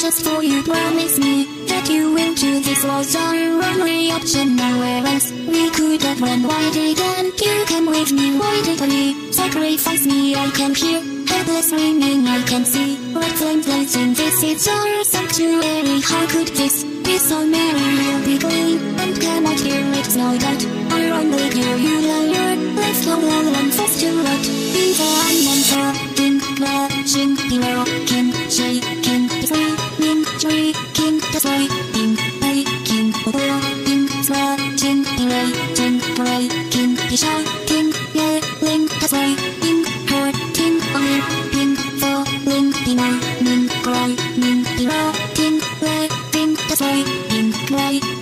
just for you promise me that you will do this. Was our only option nowhere else. We could have run why didn't you come with me why did we sacrifice me I can hear headless screaming I can see red flames blazing. This is our sanctuary how could this be so merry? We'll be clean and cannot hear it's no doubt. I only hear you liar let's go all and fast to rot. In the falling crashing below king shaking, swinging, shaking, swiping, baking, blowing, sweating, berating, breaking, shouting, yelling, swaying, hurting, leaping, falling, demanding, climbing, eroding, living, swiping, gliding.